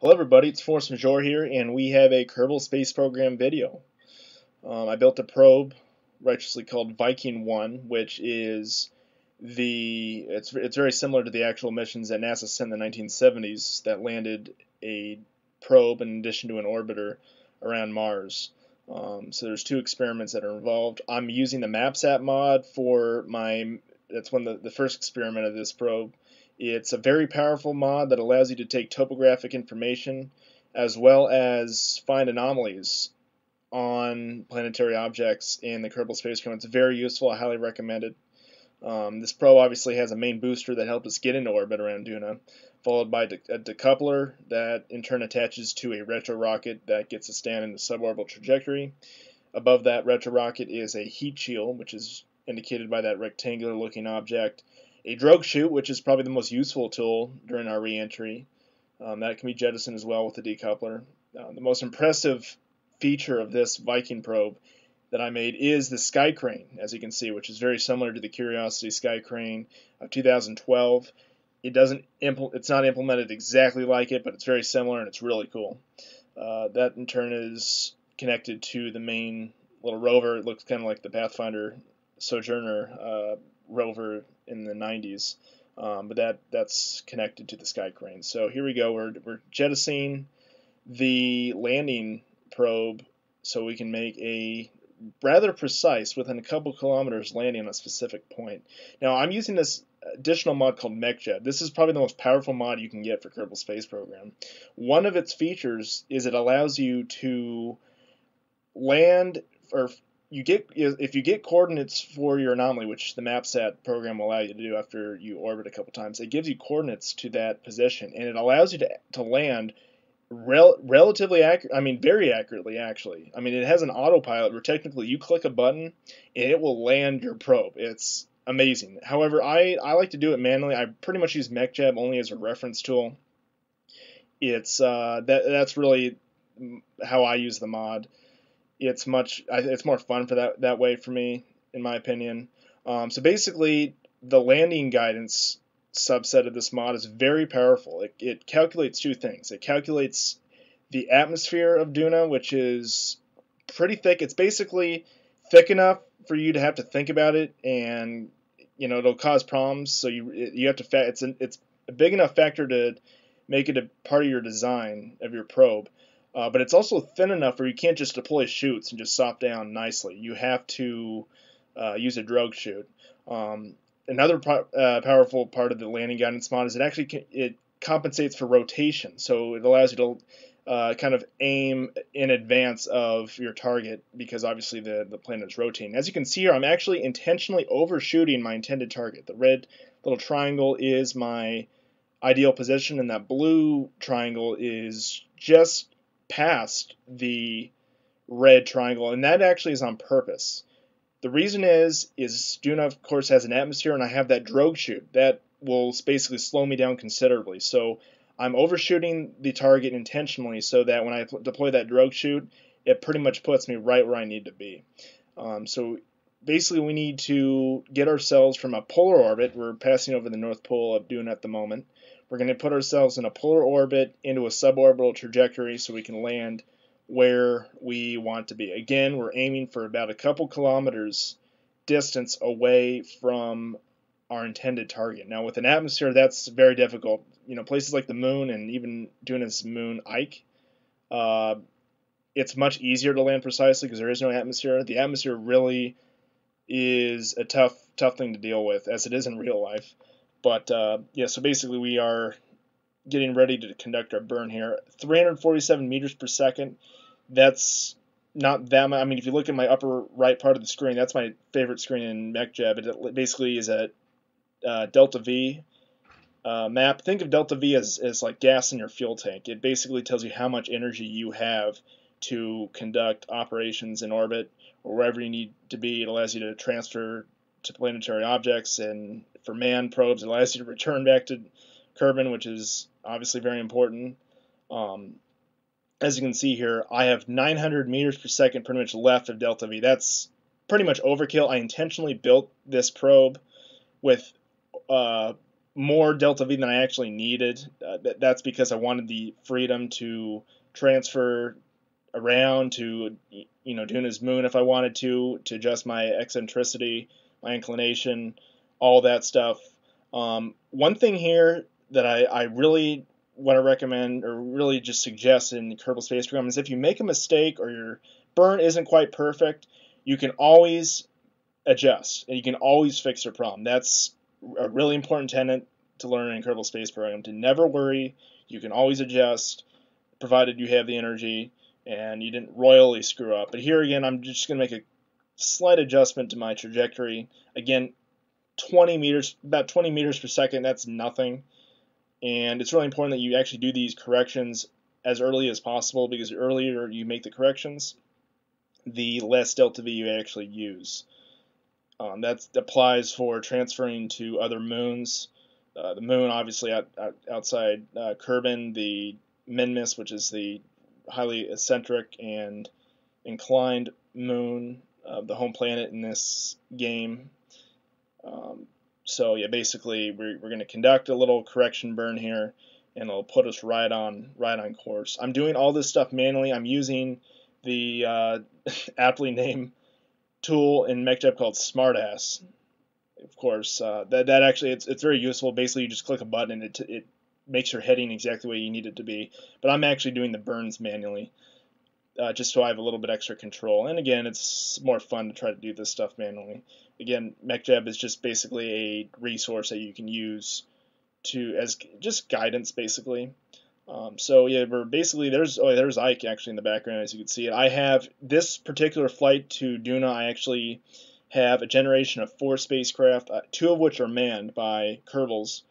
Hello everybody, it's Force Majeure here, and we have a Kerbal Space Program video. Um, I built a probe, righteously called Viking 1, which is the, it's, it's very similar to the actual missions that NASA sent in the 1970s that landed a probe in addition to an orbiter around Mars. Um, so there's two experiments that are involved. I'm using the MapSat mod for my, that's one the, the first experiment of this probe. It's a very powerful mod that allows you to take topographic information as well as find anomalies on planetary objects in the Kerbal Space Program. It's very useful. I highly recommend it. Um, this probe obviously has a main booster that helped us get into orbit around Duna, followed by a decoupler that in turn attaches to a retro rocket that gets us down into suborbital trajectory. Above that retro rocket is a heat shield, which is indicated by that rectangular looking object a drogue chute, which is probably the most useful tool during our reentry. Um, that can be jettisoned as well with the decoupler. Uh, the most impressive feature of this Viking probe that I made is the sky crane, as you can see, which is very similar to the Curiosity sky crane of 2012. It doesn't it's not implemented exactly like it, but it's very similar and it's really cool. Uh, that in turn is connected to the main little rover. It looks kind of like the Pathfinder Sojourner uh, rover in the 90s. Um, but that that's connected to the sky crane. So here we go. We're, we're jettisoning the landing probe so we can make a rather precise, within a couple kilometers, landing on a specific point. Now I'm using this additional mod called MechJeb. This is probably the most powerful mod you can get for Kerbal Space Program. One of its features is it allows you to land or you get if you get coordinates for your anomaly, which the MapSat program will allow you to do after you orbit a couple times, it gives you coordinates to that position, and it allows you to to land rel- relatively accurate. I mean, very accurately actually. I mean, it has an autopilot where technically you click a button and it will land your probe. It's amazing. However, I I like to do it manually. I pretty much use MechJeb only as a reference tool. It's uh, that that's really how I use the mod it's much it's more fun for that that way for me in my opinion. Um, so basically, the landing guidance subset of this mod is very powerful. It, it calculates two things. It calculates the atmosphere of Duna, which is pretty thick. It's basically thick enough for you to have to think about it, and you know it'll cause problems. So you you have to fa- it's an, it's a big enough factor to make it a part of your design of your probe. Uh, but it's also thin enough where you can't just deploy chutes and just sop down nicely. You have to uh, use a drogue chute. Um, another po- uh, powerful part of the landing guidance mod is it actually it compensates for rotation, so it allows you to uh, kind of aim in advance of your target because obviously the, the planet is rotating. As you can see here, I'm actually intentionally overshooting my intended target. The red little triangle is my ideal position, and that blue triangle is just past the red triangle, and that actually is on purpose. The reason is, is Duna, of course, has an atmosphere, and I have that drogue chute. That will basically slow me down considerably. So I'm overshooting the target intentionally so that when I deploy that drogue chute, it pretty much puts me right where I need to be. Um, so basically, we need to get ourselves from a polar orbit. We're passing over the North Pole of Duna at the moment. We're going to put ourselves in a polar orbit into a suborbital trajectory so we can land where we want to be. Again, we're aiming for about a couple kilometers distance away from our intended target. Now, with an atmosphere, that's very difficult. You know, places like the moon and even Duna's moon Ike, uh, it's much easier to land precisely because there is no atmosphere. The atmosphere really is a tough, tough thing to deal with, as it is in real life. But uh, yeah, so basically we are getting ready to conduct our burn here. 347 meters per second. That's not that much. I mean, if you look at my upper right part of the screen, that's my favorite screen in MechJeb. It basically is a uh, delta V uh, map. Think of delta V as, as like gas in your fuel tank. It basically tells you how much energy you have to conduct operations in orbit or wherever you need to be. It allows you to transfer to planetary objects, and for manned probes, it allows you to return back to Kerbin, which is obviously very important. Um, as you can see here, I have 900 meters per second pretty much left of delta V. That's pretty much overkill. I intentionally built this probe with uh, more delta V than I actually needed. Uh, th- that's because I wanted the freedom to transfer around to you know Duna's moon if I wanted to to adjust my eccentricity, my inclination, all that stuff. Um, one thing here that I, I really want to recommend or really just suggest in Kerbal Space Program is if you make a mistake or your burn isn't quite perfect, you can always adjust and you can always fix your problem. That's a really important tenet to learn in Kerbal Space Program to never worry. You can always adjust, provided you have the energy and you didn't royally screw up. But here again, I'm just going to make a slight adjustment to my trajectory. Again, 20 meters, about 20 meters per second, that's nothing. And it's really important that you actually do these corrections as early as possible because the earlier you make the corrections, the less delta V you actually use. Um, that applies for transferring to other moons. Uh, the moon, obviously, out, out, outside uh, Kerbin, the Minmus, which is the highly eccentric and inclined moon, uh, the home planet in this game. Um, so yeah, basically we're, we're going to conduct a little correction burn here, and it'll put us right on right on course. I'm doing all this stuff manually. I'm using the uh, aptly named tool in MechJeb called Smartass. Of course, uh, that that actually it's it's very useful. Basically, you just click a button and it it makes your heading exactly what you need it to be. But I'm actually doing the burns manually, uh, just so I have a little bit extra control. And again, it's more fun to try to do this stuff manually. Again, MechJeb is just basically a resource that you can use to as just guidance basically. Um, so yeah, we're basically there's oh there's Ike actually in the background as you can see it. I have this particular flight to Duna. I actually have a generation of four spacecraft, uh, two of which are manned by Kerbals.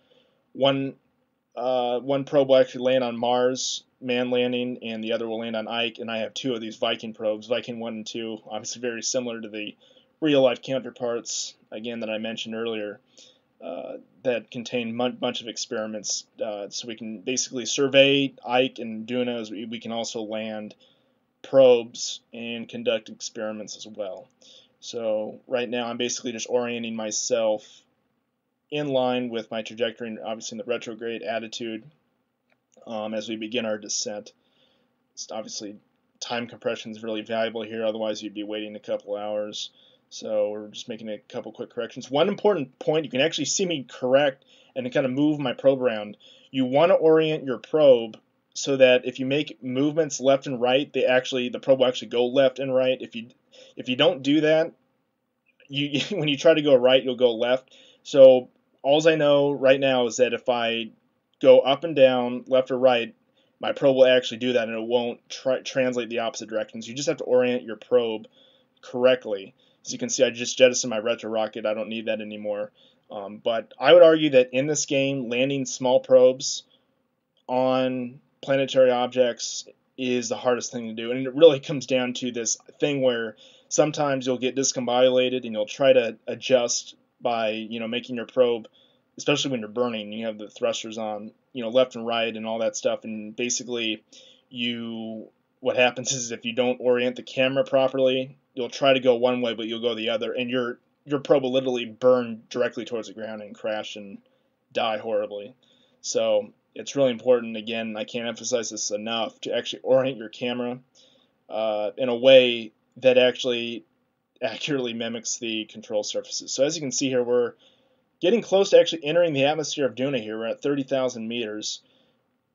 One uh, one probe will actually land on Mars, man landing, and the other will land on Ike. And I have two of these Viking probes, Viking 1 and 2, obviously very similar to the real life counterparts, again, that I mentioned earlier, uh, that contain a bunch of experiments. Uh, so we can basically survey Ike and Duna, we, we can also land probes and conduct experiments as well. So right now I'm basically just orienting myself in line with my trajectory and obviously in the retrograde attitude um, as we begin our descent. It's obviously, time compression is really valuable here, otherwise, you'd be waiting a couple hours. So we're just making a couple quick corrections. One important point, you can actually see me correct and kind of move my probe around. You want to orient your probe so that if you make movements left and right, they actually the probe will actually go left and right. If you if you don't do that, you when you try to go right, you'll go left. So all I know right now is that if I go up and down, left or right, my probe will actually do that and it won't translate the opposite directions. You just have to orient your probe correctly. As you can see, I just jettisoned my retro rocket. I don't need that anymore. Um, but I would argue that in this game, landing small probes on planetary objects is the hardest thing to do. And it really comes down to this thing where sometimes you'll get discombobulated and you'll try to adjust by you know making your probe, especially when you're burning, and you have the thrusters on, you know, left and right and all that stuff, and basically you what happens is if you don't orient the camera properly, you'll try to go one way but you'll go the other, and your your probe will literally burn directly towards the ground and crash and die horribly. So it's really important. Again, I can't emphasize this enough to actually orient your camera uh, in a way that actually accurately mimics the control surfaces. So as you can see here, we're getting close to actually entering the atmosphere of Duna here. We're at 30,000 meters.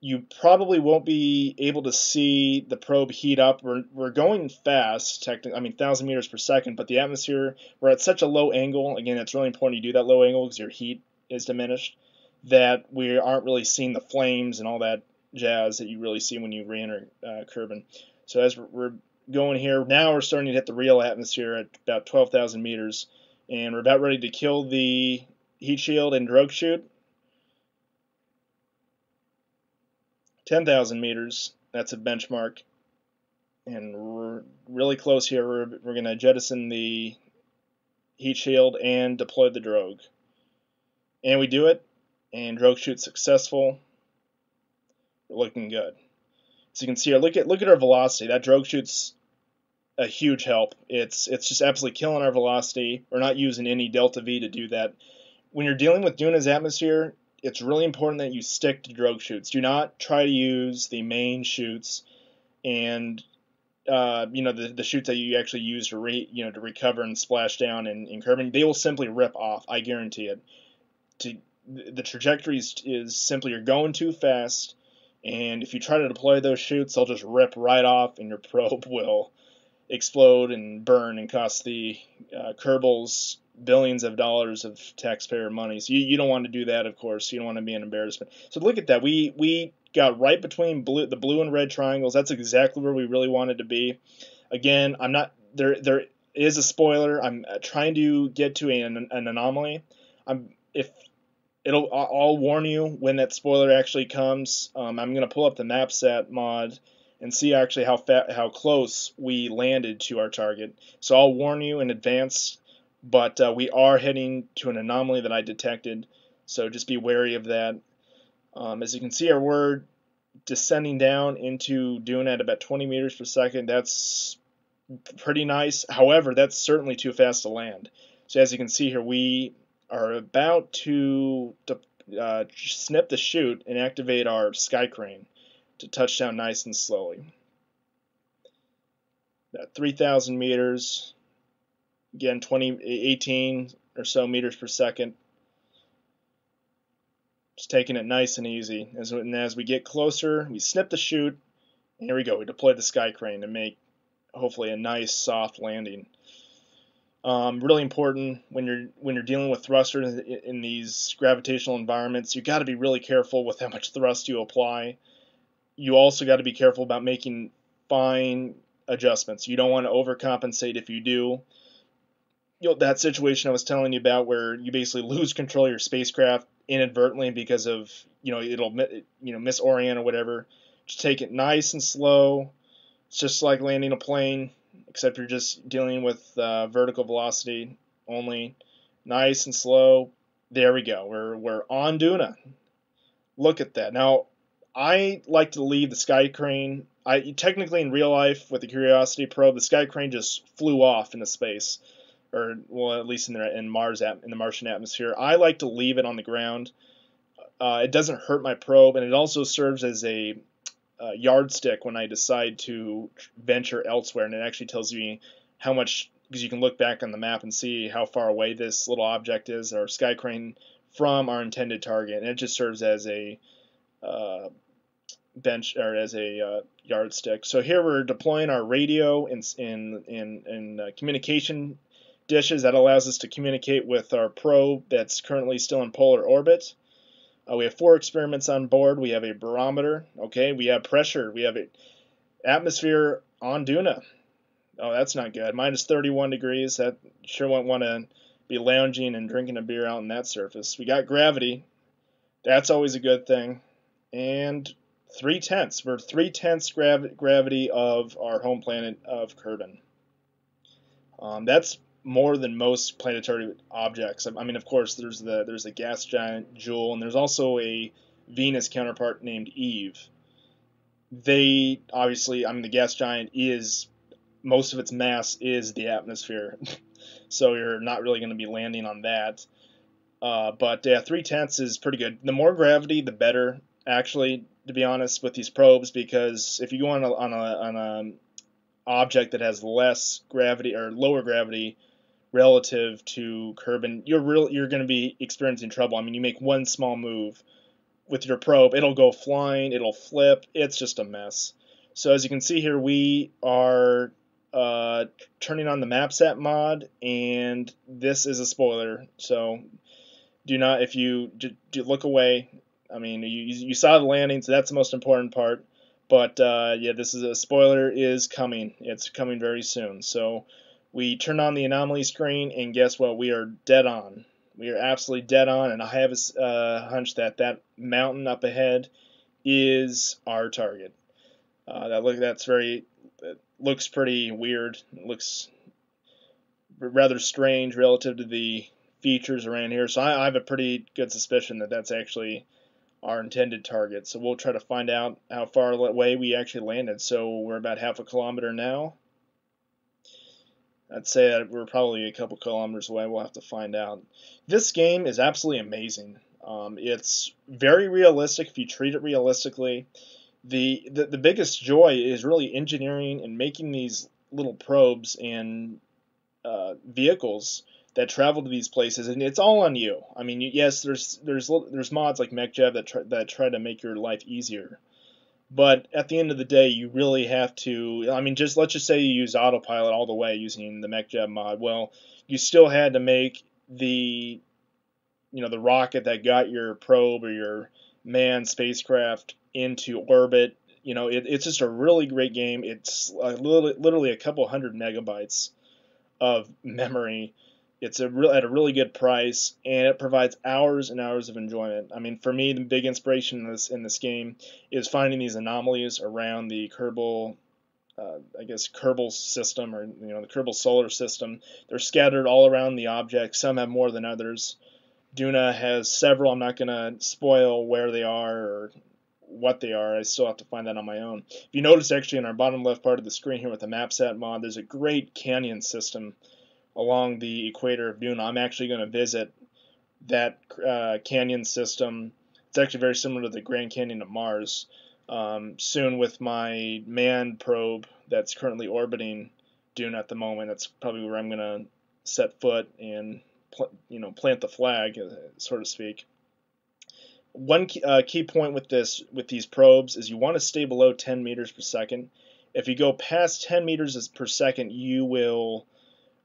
You probably won't be able to see the probe heat up. We're, we're going fast, technically, I mean, 1,000 meters per second, but the atmosphere, we're at such a low angle. Again, it's really important you do that low angle because your heat is diminished, that we aren't really seeing the flames and all that jazz that you really see when you re-enter uh, Kerbin. So as we're going here. Now we're starting to hit the real atmosphere at about 12,000 meters, and we're about ready to kill the heat shield and drogue chute. 10,000 meters, that's a benchmark. And we're really close here. We're, we're going to jettison the heat shield and deploy the drogue. And we do it, and drogue chute successful. We're looking good. So you can see here, look at look at our velocity. That drogue chute's a huge help. It's it's just absolutely killing our velocity. We're not using any delta V to do that. When you're dealing with Duna's atmosphere, it's really important that you stick to drogue chutes. Do not try to use the main chutes and uh, you know the, the chutes that you actually use to re, you know to recover and splash down in, in Kerbin. They will simply rip off. I guarantee it. To the trajectory is, is simply you're going too fast, and if you try to deploy those chutes, they'll just rip right off, and your probe will explode and burn and cost the uh, Kerbals billions of dollars of taxpayer money. So you, you don't want to do that, of course. You don't want to be an embarrassment. So look at that. We we got right between blue, the blue and red triangles. That's exactly where we really wanted to be. Again, I'm not there. There is a spoiler. I'm trying to get to an, an anomaly. I'm if it'll I'll warn you when that spoiler actually comes. Um, I'm gonna pull up the MapSat mod and see actually how fat, how close we landed to our target. So I'll warn you in advance, but uh, we are heading to an anomaly that I detected. So just be wary of that. Um, as you can see, our we're descending down into Duna at about 20 meters per second. That's pretty nice. However, that's certainly too fast to land. So as you can see here, we are about to uh, snip the chute and activate our sky crane to touch down nice and slowly. About 3,000 meters, again 20, 18 or so meters per second. Just taking it nice and easy. As, and as we get closer, we snip the chute. Here we go. We deploy the sky crane to make hopefully a nice soft landing. Um, really important when you're when you're dealing with thrusters in, in these gravitational environments. You got to be really careful with how much thrust you apply you also got to be careful about making fine adjustments. You don't want to overcompensate if you do. You know, that situation I was telling you about where you basically lose control of your spacecraft inadvertently because of, you know, it'll, you know, misorient or whatever. Just take it nice and slow. It's just like landing a plane, except you're just dealing with uh, vertical velocity only. Nice and slow. There we go. We're, we're on Duna. Look at that. Now, I like to leave the sky crane. I technically in real life with the Curiosity probe, the sky crane just flew off into space, or well, at least in the in Mars in the Martian atmosphere. I like to leave it on the ground. Uh, it doesn't hurt my probe, and it also serves as a uh, yardstick when I decide to venture elsewhere, and it actually tells me how much because you can look back on the map and see how far away this little object is, or sky crane, from our intended target, and it just serves as a uh, bench or as a uh, yardstick. So here we're deploying our radio in in in, in uh, communication dishes that allows us to communicate with our probe that's currently still in polar orbit. Uh, we have four experiments on board. We have a barometer. Okay, we have pressure. We have a atmosphere on Duna. Oh, that's not good. Minus 31 degrees. That sure won't want to be lounging and drinking a beer out on that surface. We got gravity. That's always a good thing and three tenths. We're three tenths grav- gravity of our home planet of Kerbin. Um, that's more than most planetary objects. I mean, of course, there's the there's a gas giant Jool, and there's also a Venus counterpart named Eve. They obviously, I mean, the gas giant is most of its mass is the atmosphere, so you're not really going to be landing on that. Uh, but yeah, three tenths is pretty good. The more gravity, the better actually, to be honest, with these probes because if you go on a, on a, on a object that has less gravity or lower gravity relative to Kerbin, you're real you're going to be experiencing trouble. I mean, you make one small move with your probe, it'll go flying, it'll flip. It's just a mess. So as you can see here, we are uh, turning on the MapSat mod, and this is a spoiler. So do not, if you do, do look away, I mean, you, you saw the landing, so that's the most important part. But uh, yeah, this is a spoiler is coming. It's coming very soon. So we turn on the anomaly screen, and guess what? We are dead on. We are absolutely dead on, and I have a uh, hunch that that mountain up ahead is our target. Uh, that look that's very looks pretty weird. It looks rather strange relative to the features around here. So I, I have a pretty good suspicion that that's actually our intended target. So we'll try to find out how far away we actually landed. So we're about half a kilometer now. I'd say we're probably a couple kilometers away. We'll have to find out. This game is absolutely amazing. Um, it's very realistic if you treat it realistically. The, the the biggest joy is really engineering and making these little probes and uh, vehicles that travel to these places, and it's all on you. I mean, yes, there's there's there's mods like MechJeb that try, that try to make your life easier, but at the end of the day, you really have to. I mean, just let's just say you use autopilot all the way using the MechJeb mod. Well, you still had to make the you know the rocket that got your probe or your manned spacecraft into orbit. You know, it, it's just a really great game. It's uh, literally, literally a couple hundred megabytes of memory. It's a at a really good price, and it provides hours and hours of enjoyment. I mean, for me, the big inspiration in this in this game is finding these anomalies around the Kerbal uh, I guess Kerbal system or you know the Kerbal solar system. They're scattered all around the object. Some have more than others. Duna has several. I'm not going to spoil where they are or what they are. I still have to find that on my own. If you notice, actually, in our bottom left part of the screen here with the MapSat mod, there's a great canyon system along the equator of Duna. I'm actually going to visit that uh, canyon system. It's actually very similar to the Grand Canyon of Mars um, soon with my manned probe that's currently orbiting Duna at the moment. That's probably where I'm going to set foot and you know plant the flag, uh, so to speak. One uh, key point with this with these probes is you want to stay below 10 meters per second. If you go past 10 meters per second, you will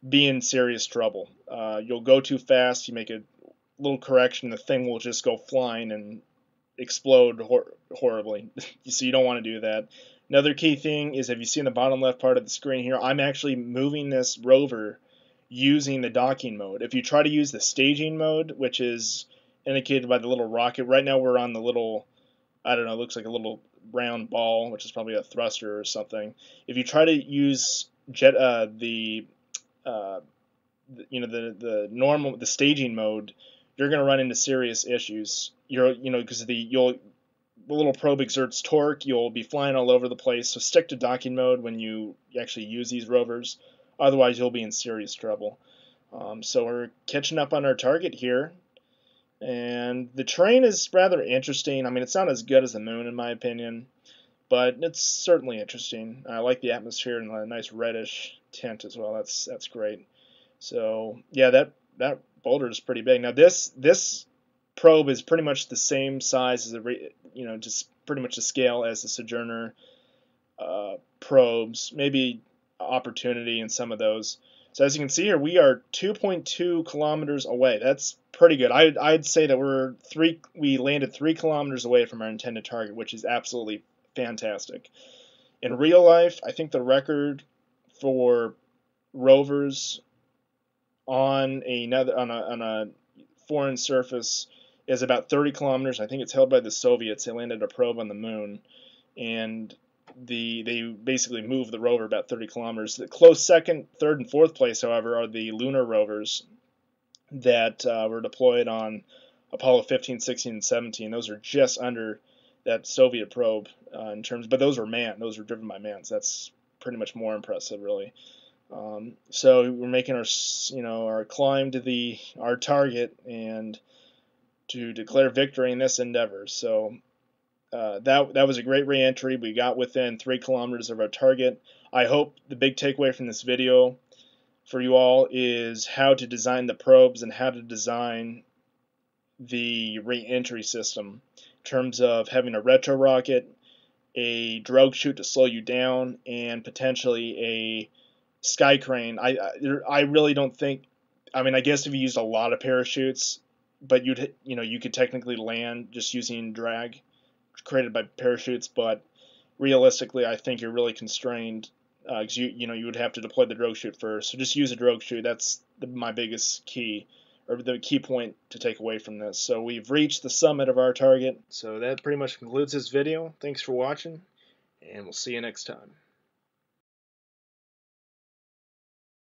be in serious trouble. Uh, you'll go too fast. You make a little correction, the thing will just go flying and explode hor- horribly. so you don't want to do that. Another key thing is if you see in the bottom left part of the screen here, I'm actually moving this rover using the docking mode. If you try to use the staging mode, which is indicated by the little rocket, right now we're on the little, I don't know, looks like a little round ball, which is probably a thruster or something. If you try to use jet uh, the, uh, you know, the the normal the staging mode, you're going to run into serious issues. You're, you know, because the you'll the little probe exerts torque. You'll be flying all over the place. So stick to docking mode when you actually use these rovers. Otherwise, you'll be in serious trouble. Um, so we're catching up on our target here. And the terrain is rather interesting. I mean, it's not as good as the moon, in my opinion, but it's certainly interesting. I like the atmosphere and the nice reddish tint as well. That's that's great. So yeah, that that boulder is pretty big. Now this this probe is pretty much the same size as a you know just pretty much the scale as the Sojourner uh, probes. Maybe Opportunity in some of those. So as you can see here, we are 2.2 kilometers away. That's pretty good. I'd, I'd say that we're three. We landed three kilometers away from our intended target, which is absolutely fantastic. In real life, I think the record for rovers on another on a, on a foreign surface is about 30 kilometers. I think it's held by the Soviets. They landed a probe on the moon, and the they basically moved the rover about 30 kilometers. The close second, third, and fourth place, however, are the lunar rovers that uh, were deployed on Apollo 15, 16, and 17. Those are just under that Soviet probe uh, in terms, but those were manned. Those were driven by mans. That's pretty much more impressive, really. Um, so we're making our, you know, our climb to the our target and to declare victory in this endeavor. So uh, that that was a great reentry. We got within three kilometers of our target. I hope the big takeaway from this video for you all is how to design the probes and how to design the reentry system in terms of having a retro rocket, a drogue chute to slow you down, and potentially a sky crane. I, I, I really don't think. I mean, I guess if you used a lot of parachutes, but you'd you know you could technically land just using drag created by parachutes, but realistically, I think you're really constrained because uh, you you know you would have to deploy the drogue chute first. So just use a drogue chute. That's the, my biggest key or the key point to take away from this. So we've reached the summit of our target. So that pretty much concludes this video. Thanks for watching, and we'll see you next time.